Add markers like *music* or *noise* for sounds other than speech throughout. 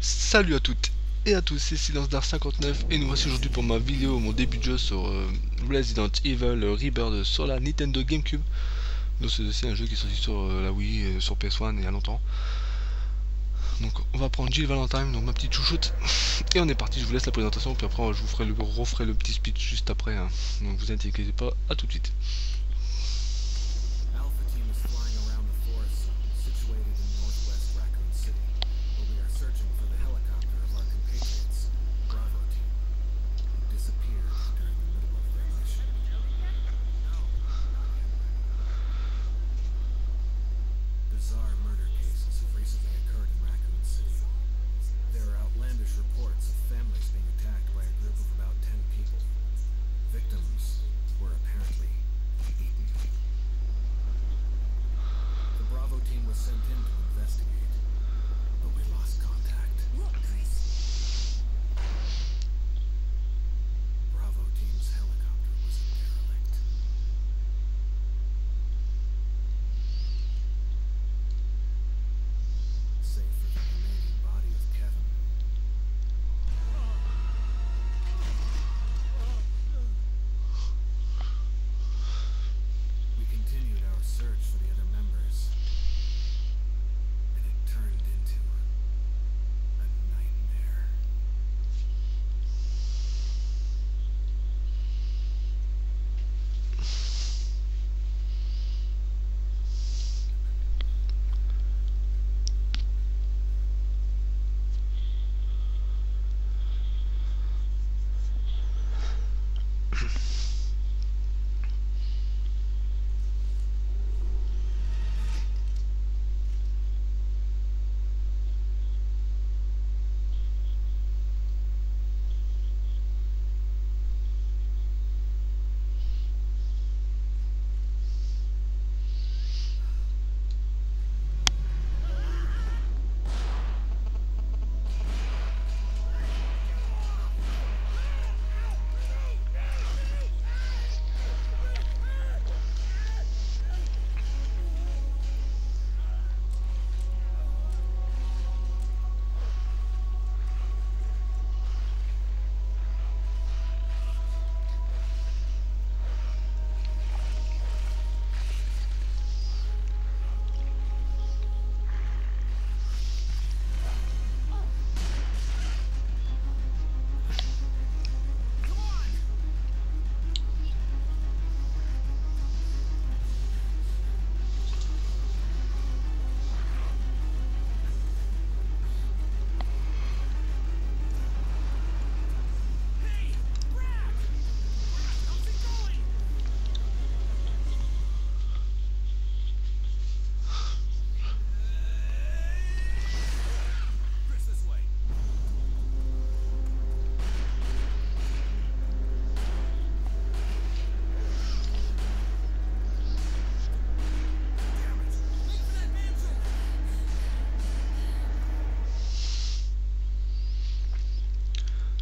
Salut à toutes et à tous, c'est Silence Dark 59 et nous voici aujourd'hui pour ma vidéo, mon début de jeu sur euh, Resident Evil Rebirth sur la Nintendo GameCube. Donc c'est aussi un jeu qui est sorti sur euh, la Wii, et sur PS1 il y a longtemps. Donc on va prendre Jill Valentine, donc ma petite chouchoute. *laughs* Et on est parti, je vous laisse la présentation, puis après je vous ferai le, referai le petit speech juste après. Hein. Donc vous inquiétez pas, à tout de suite.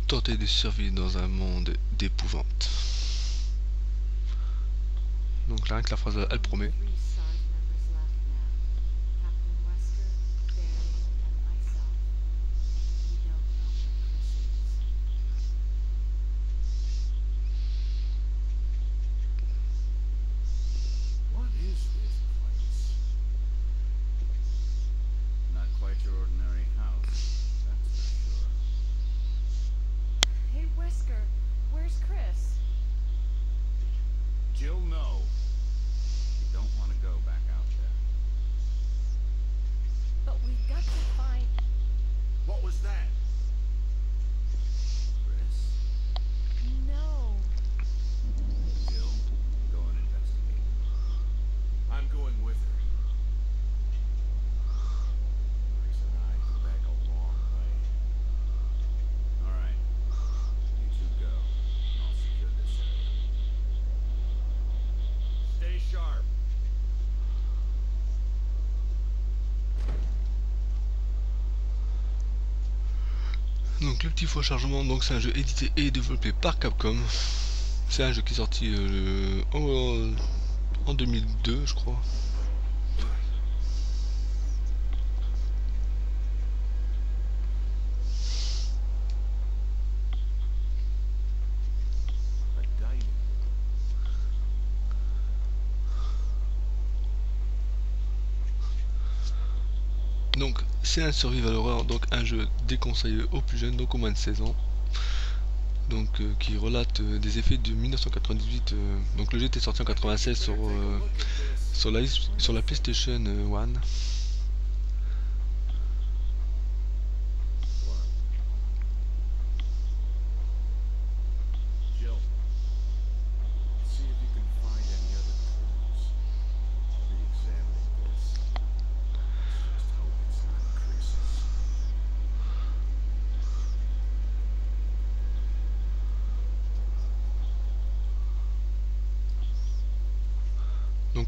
Tenter de survivre dans un monde d'épouvante. Donc là, avec la phrase, elle promet. Petit faux chargement, donc c'est un jeu édité et développé par Capcom. C'est un jeu qui est sorti euh, en, 2002 je crois. Donc c'est un survival horror, donc un jeu déconseillé aux plus jeunes, donc au moins de 16 ans. Donc euh, qui relate euh, des effets de 1998. Euh, donc le jeu était sorti en 96 sur, sur, la, sur la PlayStation 1.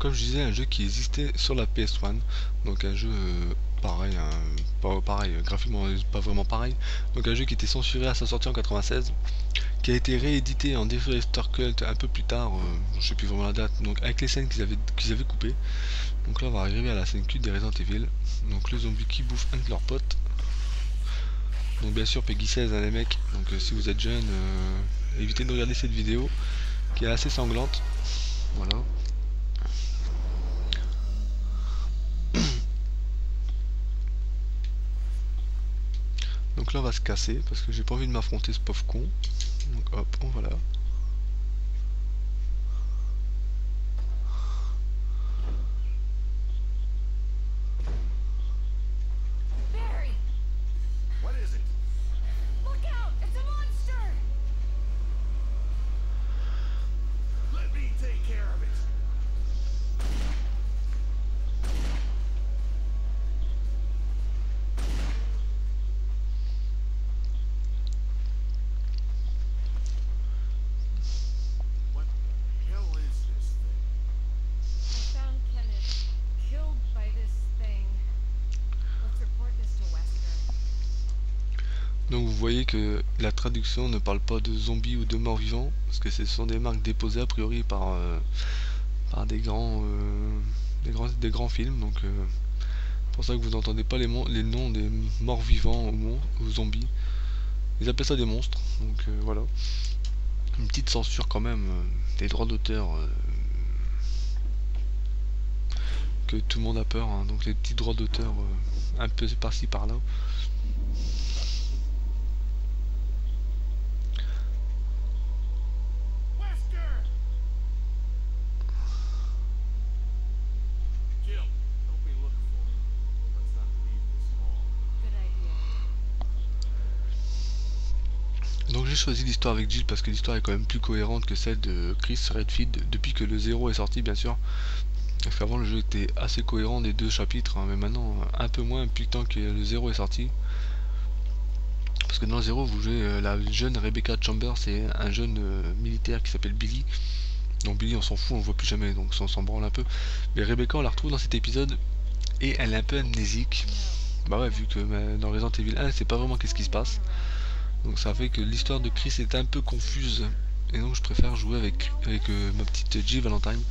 Comme je disais, un jeu qui existait sur la PS1, donc un jeu euh, pareil, pas pareil, graphiquement pas vraiment pareil, donc un jeu qui était censuré à sa sortie en 96, qui a été réédité en Director Cult un peu plus tard, euh, je sais plus vraiment la date, donc avec les scènes qu'ils avaient, qu'ils avaient coupées. Donc là on va arriver à la scène culte des Resident Evil, donc le zombie qui bouffe un de leurs potes. Donc bien sûr Peggy 16 hein, les mecs, donc euh, si vous êtes jeune, évitez de regarder cette vidéo qui est assez sanglante. Voilà. Donc là on va se casser parce que j'ai pas envie de m'affronter ce pauvre con. Donc hop, on va. Donc vous voyez que la traduction ne parle pas de zombies ou de morts vivants, parce que ce sont des marques déposées a priori par, euh, par des, grands, euh, des, grands, des grands films. Donc euh, pour ça que vous n'entendez pas les, les, noms des morts vivants ou, zombies. Ils appellent ça des monstres. Donc voilà. Une petite censure quand même des droits d'auteur que tout le monde a peur. Hein. Donc les petits droits d'auteur un peu par-ci par-là. J'ai choisi l'histoire avec Jill parce que l'histoire est quand même plus cohérente que celle de Chris Redfield depuis que le 0 est sorti bien sûr. Parce qu'avant le jeu était assez cohérent des deux chapitres, hein, mais maintenant un peu moins depuis tant que le 0 est sorti. Parce que dans le 0 vous jouez euh, la jeune Rebecca Chambers, c'est un jeune euh, militaire qui s'appelle Billy. Donc Billy on s'en fout, on le voit plus jamais, donc on s'en branle un peu. Mais Rebecca on la retrouve dans cet épisode et elle est un peu amnésique. Bah ouais vu que bah, dans Resident Evil 1 c'est pas vraiment qu'est-ce qui se passe. Donc ça fait que l'histoire de Chris est un peu confuse. Et donc je préfère jouer avec, euh, ma petite Jill Valentine.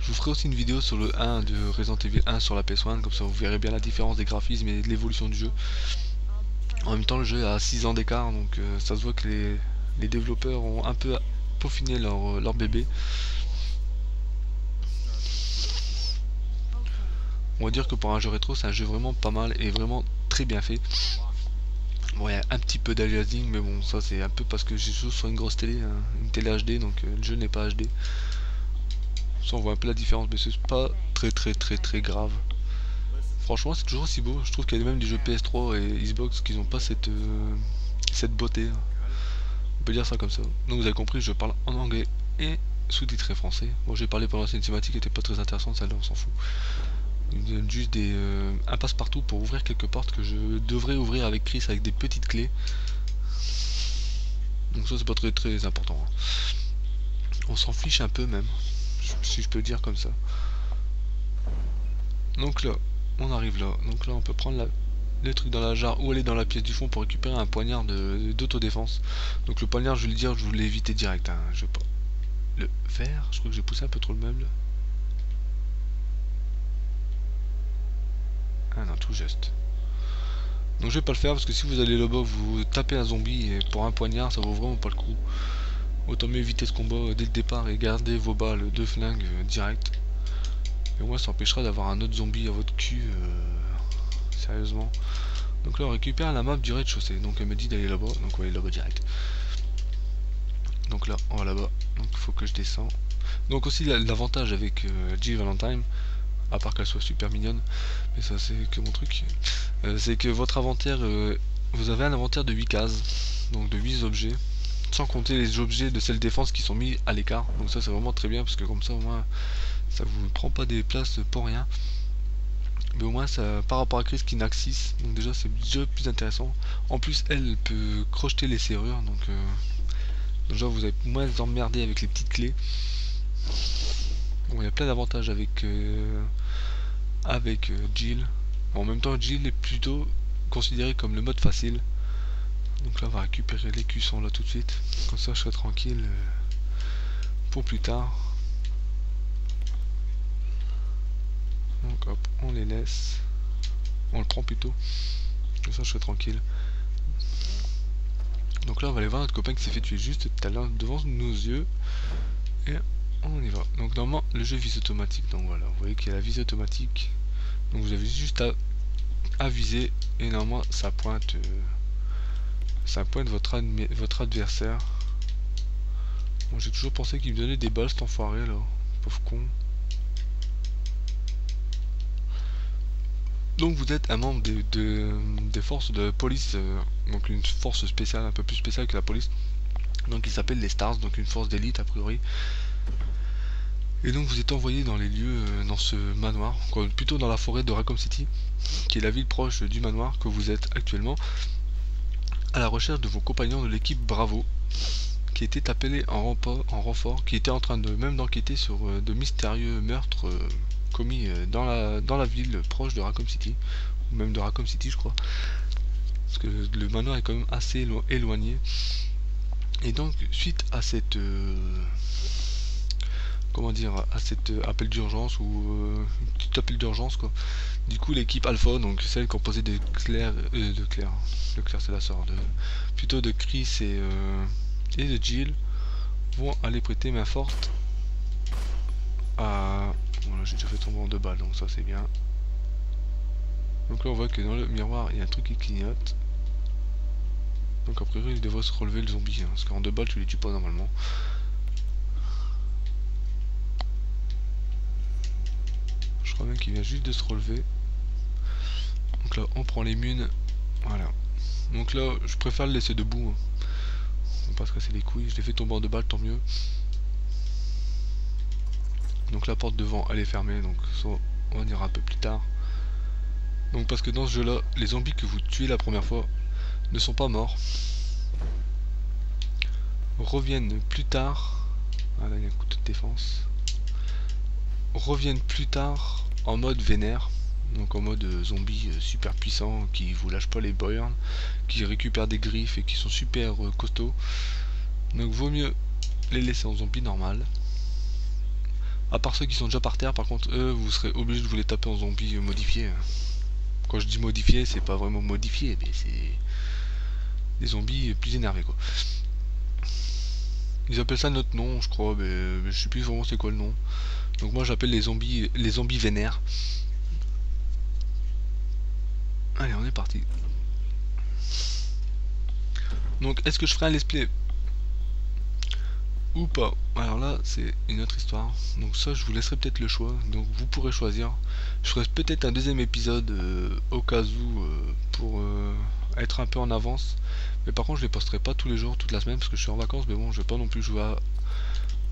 Je vous ferai aussi une vidéo sur le 1 de Resident Evil 1 sur la PS1, comme ça vous verrez bien la différence des graphismes et de l'évolution du jeu. En même temps le jeu a 6 ans d'écart, donc euh, ça se voit que les, développeurs ont un peu peaufiné leur, euh, leur bébé. On va dire que pour un jeu rétro c'est un jeu vraiment pas mal et vraiment très bien fait. Bon, il y a un petit peu d'aliasing, mais bon, ça c'est un peu parce que j'ai joue sur une grosse télé, hein, une télé HD, donc euh, le jeu n'est pas HD. Ça, on voit un peu la différence, mais c'est pas très très très très grave. Franchement, c'est toujours aussi beau. Je trouve qu'il y a même des jeux PS3 et Xbox qui n'ont pas cette, euh, cette beauté. Hein. On peut dire ça comme ça. Donc vous avez compris, je parle en anglais et sous-titré français. Bon, j'ai parlé pendant scène thématique, qui était pas très intéressante, celle-là, on s'en fout. Il donne juste des, euh, un passe-partout pour ouvrir quelques portes que je devrais ouvrir avec Chris avec des petites clés. Donc ça c'est pas très très important. Hein. On s'en fiche un peu même, si je peux dire comme ça. Donc là, on arrive là. Donc là on peut prendre la, le truc dans la jarre ou aller dans la pièce du fond pour récupérer un poignard d'autodéfense. Donc le poignard je vais le dire, je voulais éviter direct. Hein. Je veux pas. Le verre, je crois que j'ai poussé un peu trop le meuble. Ah tout geste. Donc je vais pas le faire parce que si vous allez là-bas, vous tapez un zombie et pour un poignard, ça vaut vraiment pas le coup. Autant mieux éviter ce combat dès le départ et garder vos balles de flingue euh, direct. Et au moins ça empêchera d'avoir un autre zombie à votre cul. sérieusement. Donc là on récupère la map du rez-de-chaussée. Donc elle me dit d'aller là-bas. Donc on va aller là-bas direct. Donc là on va là-bas. Donc il faut que je descends. Donc aussi l'avantage avec Jill Valentine à part qu'elle soit super mignonne, mais ça c'est que mon truc, euh, c'est que votre inventaire, euh, vous avez un inventaire de 8 cases, donc de 8 objets, sans compter les objets de celle défense qui sont mis à l'écart, donc ça c'est vraiment très bien, parce que comme ça au moins, ça vous prend pas des places pour rien, mais au moins ça, par rapport à Chris qui n'a 6, donc déjà c'est déjà plus intéressant, en plus elle peut crocheter les serrures, donc euh, déjà vous avez moins emmerdé avec les petites clés, Bon, il y a plein d'avantages avec, euh, avec euh, Jill. En même temps, Jill est plutôt considéré comme le mode facile. Donc là, on va récupérer les cuissons là tout de suite. Comme ça, je serai tranquille euh, pour plus tard. Donc hop, on les laisse. On le prend plutôt. Comme ça, je serai tranquille. Donc là, on va aller voir notre copain qui s'est fait tuer juste tout à l'heure devant nos yeux. On y va. Donc normalement le jeu vise automatique. Donc voilà, vous voyez qu'il y a la visée automatique. Donc vous avez juste à, viser et normalement ça pointe euh, ça pointe votre, adversaire. J'ai toujours pensé qu'il me donnait des balles cet enfoiré là. Pauvre con. Donc vous êtes un membre des forces de police, euh, donc une force spéciale, un peu plus spéciale que la police. Donc il s'appelle les Stars, donc une force d'élite a priori. Et donc vous êtes envoyé dans les lieux, euh, dans ce manoir, plutôt dans la forêt de Raccoon City, qui est la ville proche du manoir que vous êtes actuellement, à la recherche de vos compagnons de l'équipe Bravo, qui était appelé en, renfort, qui était en train de même d'enquêter sur euh, de mystérieux meurtres euh, commis dans, la, dans la ville proche de Raccoon City, ou même de Raccoon City je crois, parce que le manoir est quand même assez éloigné. Et donc suite à cette comment dire à cet euh, appel d'urgence ou euh, petit appel d'urgence quoi. Du coup l'équipe Alpha, donc celle composée de Claire, euh, de Claire, de Claire c'est la sœur, de plutôt de Chris et, et de Jill vont aller prêter main forte à voilà j'ai déjà fait tomber en deux balles donc ça c'est bien. Donc là on voit que dans le miroir il y a un truc qui clignote. Donc a priori il devrait se relever le zombie, hein, parce qu'en deux balles tu les tues pas normalement. Qui vient juste de se relever. Donc là, on prend les munes. Voilà. Donc là, je préfère le laisser debout. On va pas se casser les couilles. Je l'ai fait tomber en deux balles, tant mieux. Donc la porte devant, elle est fermée. Donc on ira un peu plus tard. Donc parce que dans ce jeu-là, les zombies que vous tuez la première fois ne sont pas morts. Reviennent plus tard. Voilà, il y a un coup de défense. Reviennent plus tard en mode vénère, donc en mode euh, zombie euh, super puissant qui vous lâche pas les burns, qui récupère des griffes et qui sont super euh, costauds. Donc vaut mieux les laisser en zombie normal. À part ceux qui sont déjà par terre, par contre, eux, vous serez obligé de vous les taper en zombie modifié. Quand je dis modifié, c'est pas vraiment modifié, mais c'est des zombies plus énervés quoi. Ils appellent ça notre nom, je crois, mais, je sais plus vraiment c'est quoi le nom. Donc moi j'appelle les zombies les zombies vénères. Allez, on est parti. Donc est-ce que je ferai un let's play? Ou pas Alors là, c'est une autre histoire. Donc ça, je vous laisserai peut-être le choix. Donc vous pourrez choisir. Je ferai peut-être un deuxième épisode euh, au cas où euh, pour euh, être un peu en avance. Mais par contre, je les posterai pas tous les jours, toute la semaine, parce que je suis en vacances. Mais bon, je vais pas non plus jouer à,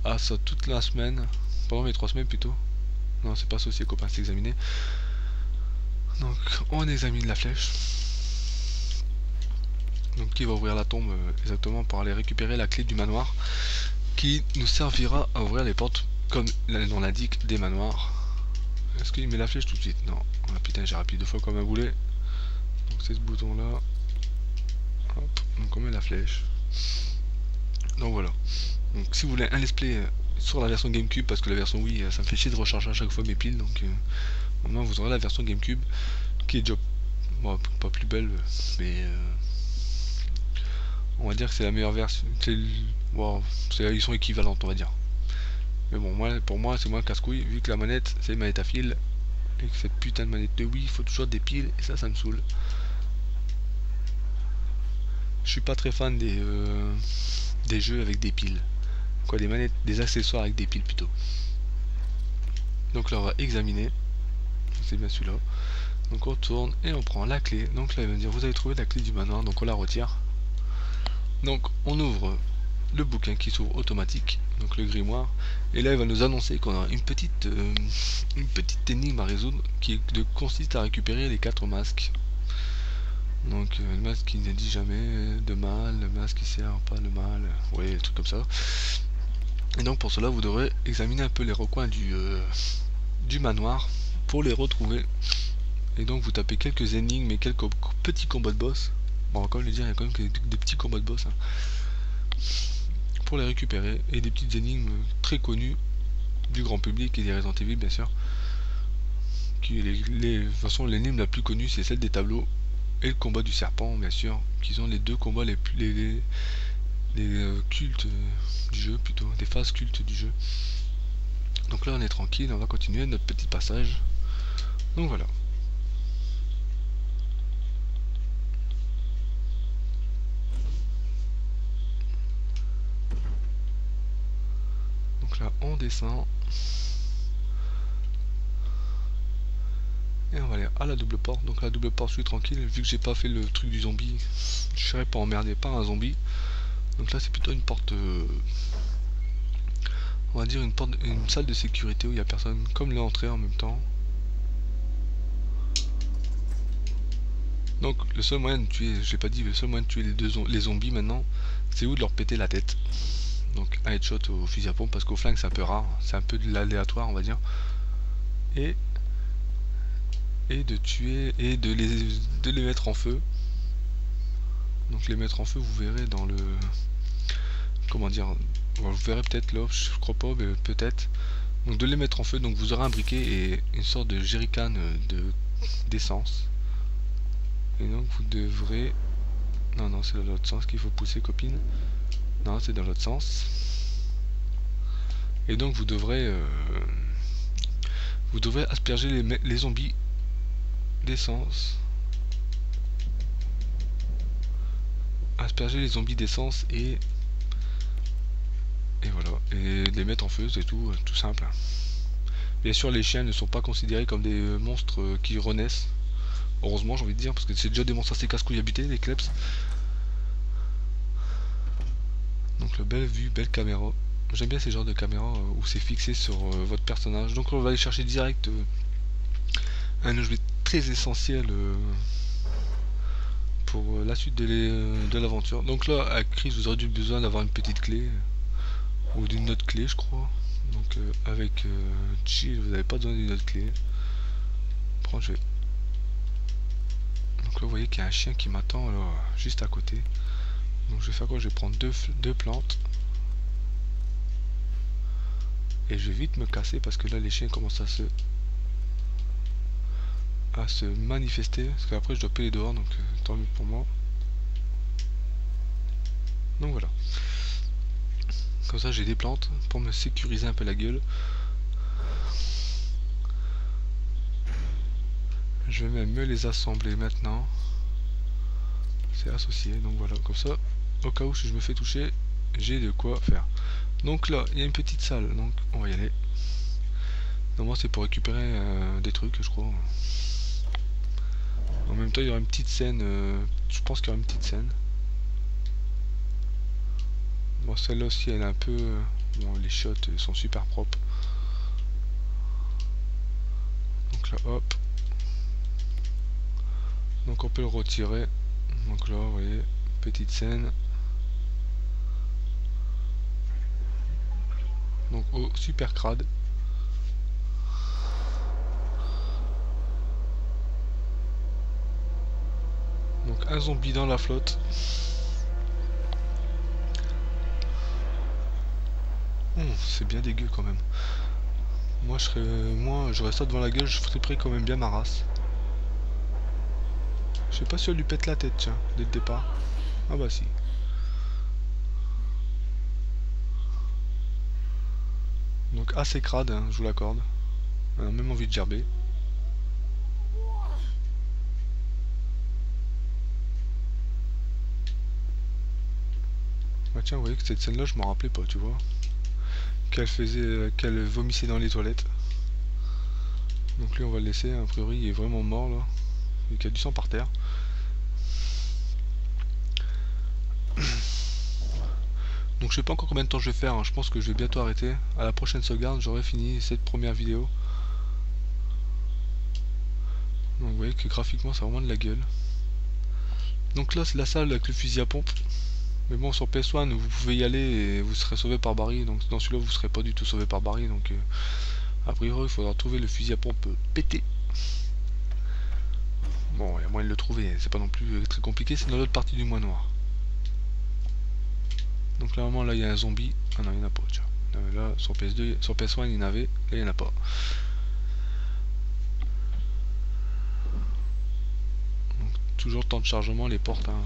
à ça toute la semaine pendant mes trois semaines plutôt. Non, c'est pas ça aussi, copains, c'est examiné. Donc, on examine la flèche. Donc, qui va ouvrir la tombe euh, exactement pour aller récupérer la clé du manoir qui nous servira à ouvrir les portes comme nom l'indique des manoirs. Est-ce qu'il met la flèche tout de suite? Non. Ah, putain, j'ai rappelé deux fois comme un boulet. Donc, c'est ce bouton là. Hop, donc on met la flèche. Donc voilà. Donc si vous voulez un let's play euh, sur la version Gamecube parce que la version Wii ça me fait chier de recharger à chaque fois mes piles donc euh, maintenant vous aurez la version Gamecube qui est déjà pas plus belle mais euh, on va dire que c'est la meilleure version wow, ils sont équivalentes on va dire Mais bon, moi, pour moi, c'est moins casse-couille, vu que la manette, c'est une manette à fil. Et que cette putain de manette de Wii, il faut toujours des piles, et ça, ça me saoule. Je suis pas très fan euh, des jeux avec des piles. Quoi, des manettes, des accessoires avec des piles plutôt. Donc là, on va examiner. C'est bien celui-là. Donc on tourne et on prend la clé. Donc là, il va me dire, vous avez trouvé la clé du manoir. Donc on la retire. Donc on ouvre le bouquin qui s'ouvre automatique, donc le grimoire. Et là, il va nous annoncer qu'on a une petite, euh, une petite énigme à résoudre qui consiste à récupérer les quatre masques. Donc euh, le masque qui ne dit jamais de mal, le masque qui sert pas de mal, oui, tout comme ça. Et donc pour cela, vous devrez examiner un peu les recoins du, euh, du manoir pour les retrouver. Et donc vous tapez quelques énigmes et quelques petits combats de boss. Bon, on va quand même dire, il y a quand même des, petits combats de boss. Hein. Pour les récupérer. Et des petites énigmes très connues du grand public et des Resident Evil, bien sûr. Qui, de toute façon, l'énigme la plus connue, c'est celle des tableaux. Et le combat du serpent, bien sûr. Qui sont les deux combats les plus... euh, cultes euh, du jeu, plutôt. Des phases cultes du jeu. Donc là, on est tranquille. On va continuer notre petit passage. Donc voilà. là on descend et on va aller à la double porte donc la double porte je suis tranquille vu que j'ai pas fait le truc du zombie je serais pas emmerdé par un zombie donc là c'est plutôt une porte euh, on va dire une porte une salle de sécurité où il y a personne comme l'entrée en même temps donc le seul moyen de tuer j'ai pas dit le seul moyen de tuer les deux les zombies maintenant c'est où de leur péter la tête donc un headshot au fusil à pompe parce qu'au flingue c'est un peu rare, c'est un peu de l'aléatoire on va dire. Et, et de tuer et de les, de les mettre en feu. Donc les mettre en feu vous verrez dans le... Comment dire Vous verrez peut-être là, je crois pas, mais peut-être. Donc de les mettre en feu, donc vous aurez un briquet et une sorte de jerrycan de d'essence. Et donc vous devrez... Non, non, c'est dans l'autre sens qu'il faut pousser, copine. Non, c'est dans l'autre sens. Et donc vous devrez euh, vous devrez asperger les, zombies d'essence. Asperger les zombies d'essence et et voilà et les mettre en feu, c'est tout, tout simple. Bien sûr, les chiens ne sont pas considérés comme des monstres qui renaissent. Heureusement, j'ai envie de dire, parce que c'est déjà des monstres assez casse-couilles habités, les kleps. Donc, le belle vue, belle caméra. J'aime bien ces genres de caméras euh, où c'est fixé sur euh, votre personnage. Donc on va aller chercher direct euh, un objet très essentiel pour la suite de l'aventure. Donc là, à Chris, vous aurez du besoin d'avoir une petite clé ou d'une autre clé, je crois. Donc avec Chill, vous n'avez pas besoin d'une autre clé. Prends, Donc là, vous voyez qu'il y a un chien qui m'attend juste à côté. Donc je vais faire quoi? Je vais prendre deux, deux plantes. Et je vais vite me casser parce que là les chiens commencent à se à se manifester parce qu'après je dois payer dehors donc euh, tant mieux pour moi donc voilà comme ça j'ai des plantes pour me sécuriser un peu la gueule je vais même me les assembler maintenant c'est associé donc voilà comme ça au cas où si je me fais toucher j'ai de quoi faire donc là, il y a une petite salle, donc on va y aller. Normalement, c'est pour récupérer euh, des trucs, je crois. En même temps, il y aura une petite scène. Euh, je pense qu'il y aura une petite scène. Bon, celle-là aussi, elle est un peu. Euh, bon, les shots sont super propres. Donc là, hop. Donc on peut le retirer. Donc là, vous voyez, petite scène. donc au super crade. Donc un zombie dans la flotte. C'est bien dégueu quand même. Moi je serais. Moi j'aurais ça devant la gueule, je prêt quand même bien ma race. Je sais pas si elle lui pète la tête tiens, dès le départ. Ah bah si. Donc assez crade, hein, je vous l'accorde. On a même envie de gerber. Bah tiens, vous voyez que cette scène-là, je m'en rappelais pas, tu vois. Qu'elle faisait, qu'elle vomissait dans les toilettes. Donc lui, on va le laisser. A priori, il est vraiment mort là. Il y a du sang par terre. *coughs* Donc je sais pas encore combien de temps je vais faire, hein. je pense que je vais bientôt arrêter. À la prochaine sauvegarde, j'aurai fini cette première vidéo. Donc vous voyez que graphiquement ça a vraiment de la gueule. Donc là c'est la salle avec le fusil à pompe. Mais bon sur PS1 vous pouvez y aller et vous serez sauvé par Barry. Donc dans celui-là vous serez pas du tout sauvé par Barry. Donc euh, a priori il faudra trouver le fusil à pompe pété. Bon il y a moyen de le trouver, c'est pas non plus très compliqué, c'est dans l'autre partie du mois noir. Donc là, là, il y a un zombie. Ah non, il n'y en a pas, tiens. Là, sur PS2, sur PS1, il y en avait. Là, il n'y en a pas. Donc, toujours temps de chargement, les portes. Hein.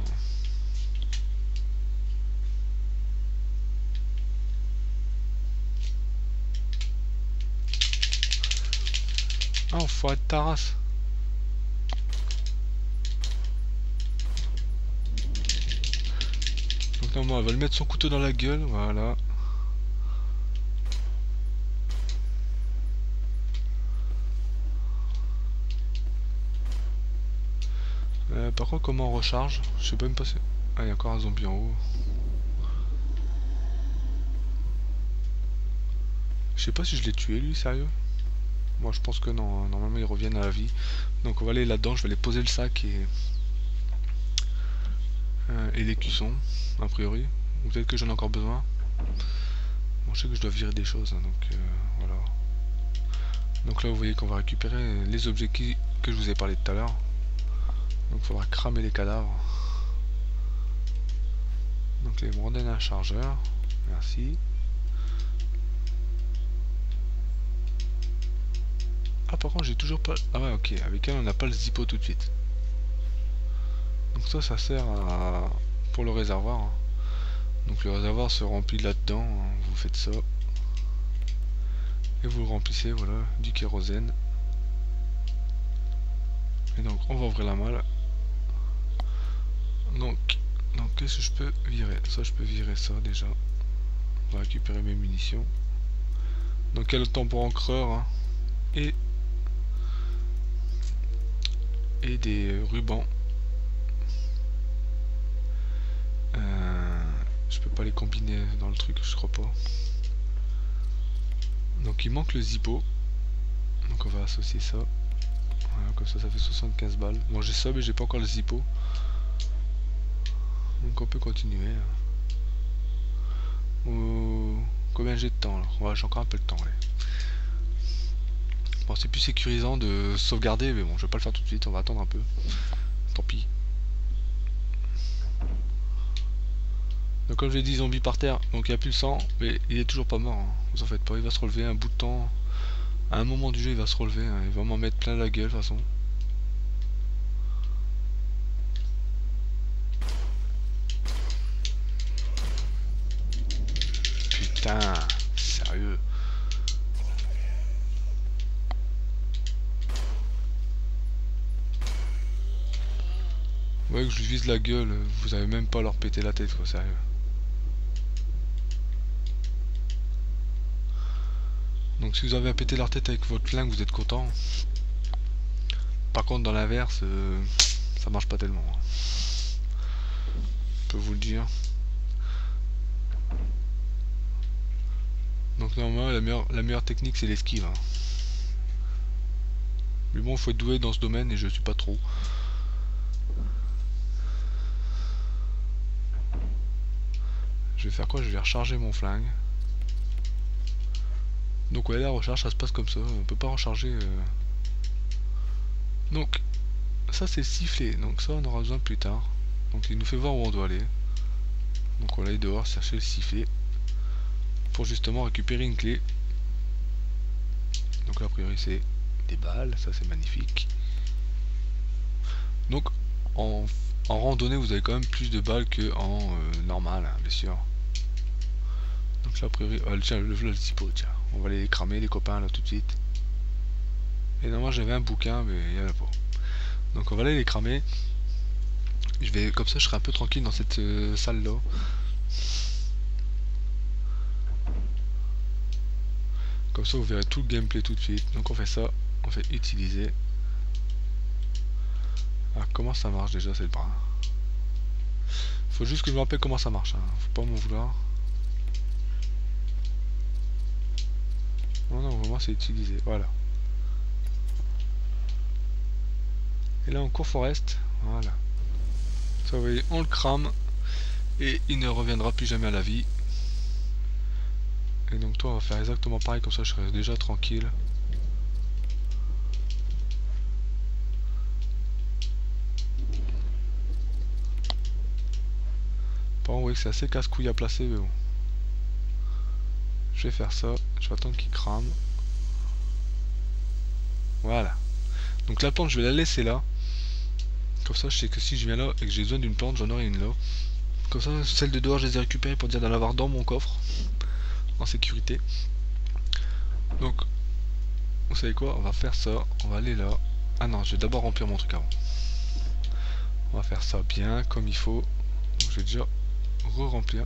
Ah, faut être ta race. Donc elle va le mettre son couteau dans la gueule, voilà. Euh, par contre, comment on recharge? Je sais pas même pas si... Ah, il y a encore un zombie en haut. Je sais pas si je l'ai tué, lui, sérieux? Moi, je pense que non. Hein. Normalement, ils reviennent à la vie. Donc, on va aller là-dedans. Je vais aller poser le sac et... Euh, et les cuissons a priori. Peut-être que j'en ai encore besoin. Bon, je sais que je dois virer des choses, hein, donc euh, voilà. Donc là, vous voyez qu'on va récupérer les objets que je vous ai parlé tout à l'heure. Donc il faudra cramer les cadavres. Donc les me à chargeur. Merci. Ah par contre j'ai toujours pas... Ah ouais ok, avec elle on n'a pas le zippo tout de suite. Donc ça ça sert à pour le réservoir. Hein. Donc le réservoir se remplit là-dedans, hein. vous faites ça. Et vous le remplissez, voilà, du kérosène. Et donc on va ouvrir la malle. Donc, donc qu'est-ce que je peux virer? Ça je peux virer ça déjà. On va récupérer mes munitions. Donc y a le tampon encreur hein. et et des rubans Je peux pas les combiner dans le truc, je crois pas. Donc il manque le zippo. Donc on va associer ça. Voilà, comme ça ça fait 75 balles. Bon j'ai ça mais j'ai pas encore le zippo. Donc on peut continuer. Combien j'ai de temps alors j'ai encore un peu de temps. C'est plus sécurisant de sauvegarder mais bon je vais pas le faire tout de suite, on va attendre un peu. Tant pis. Donc comme je l'ai dit, zombie par terre, donc il n'y a plus le sang, mais il est toujours pas mort, hein. vous en faites pas, il va se relever un bout de temps. À un moment du jeu, il va se relever, hein. il va m'en mettre plein la gueule de toute façon. Putain, sérieux. Que je lui vise la gueule, vous avez même pas leur péter la tête quoi, sérieux. Donc si vous avez à péter leur tête avec votre flingue, vous êtes content. Par contre, dans l'inverse, euh, ça marche pas tellement. Hein. Je peux vous le dire. Donc normalement, la meilleure, technique, c'est l'esquive. Hein. Mais bon, faut être doué dans ce domaine et je suis pas trop. Je vais faire quoi? Je vais recharger mon flingue. Donc ouais, la recharge, ça se passe comme ça. On peut pas recharger. Euh. Donc, ça c'est sifflé. Donc ça, on aura besoin plus tard. Donc il nous fait voir où on doit aller. Donc on va aller dehors chercher le sifflet. Pour justement récupérer une clé. Donc là, a priori, c'est des balles. Ça, c'est magnifique. Donc, en, randonnée, vous avez quand même plus de balles que en euh, normal, hein, bien sûr. Donc là, a priori, ah, tiens, le, le, typo, tiens, on va les cramer, les copains, là, tout de suite. Et normalement, j'avais un bouquin, mais il n'y en a pas. Donc on va aller les cramer. Je vais, comme ça, je serai un peu tranquille dans cette euh, salle-là. Comme ça, vous verrez tout le gameplay tout de suite. Donc on fait ça, on fait utiliser. Ah, comment ça marche déjà cette bras? Faut juste que je me rappelle comment ça marche. Hein. Faut pas m'en vouloir. Non, non, vraiment c'est utiliser. Voilà. Et là, on court forest. Voilà. Ça, vous voyez, on le crame. Et il ne reviendra plus jamais à la vie. Et donc toi on va faire exactement pareil, comme ça je serai déjà tranquille. Vous que c'est assez casse-couille à placer, mais bon. Je vais faire ça, je vais attendre qu'il crame. Voilà. Donc la plante, je vais la laisser là. Comme ça, je sais que si je viens là et que j'ai besoin d'une plante, j'en aurai une là. Comme ça, celle de dehors, je les ai récupérées pour dire d'en avoir dans mon coffre en sécurité. Donc, vous savez quoi? On va faire ça. On va aller là. Ah non, je vais d'abord remplir mon truc avant. On va faire ça bien, comme il faut. je vais déjà re-remplir.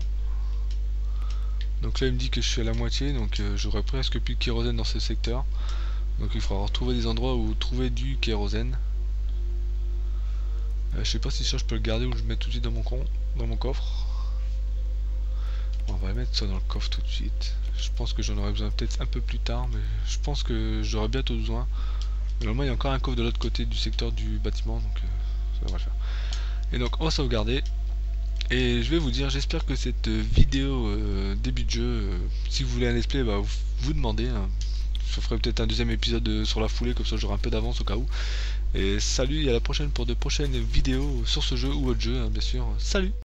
Donc là, il me dit que je suis à la moitié. Donc euh, j'aurais presque plus de kérosène dans ce secteur. Donc il faudra retrouver des endroits où trouver du kérosène. Euh, je sais pas si ça je peux le garder ou je le mets tout de suite dans mon, con, dans mon coffre. On va mettre ça dans le coffre tout de suite. Je pense que j'en aurai besoin peut-être un peu plus tard, mais je pense que j'aurai bientôt besoin. Normalement, il y a encore un coffre de l'autre côté du secteur du bâtiment, donc euh, ça va le faire. Et donc, on va sauvegarder. Et je vais vous dire, j'espère que cette vidéo euh, début de jeu, euh, si vous voulez un let's play, bah, vous, vous demandez. Hein. Je ferai peut-être un deuxième épisode sur la foulée, comme ça j'aurai un peu d'avance au cas où. Et salut, et à la prochaine pour de prochaines vidéos sur ce jeu ou autre jeu, hein, bien sûr. Salut